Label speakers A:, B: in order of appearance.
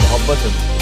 A: Muhabbetim.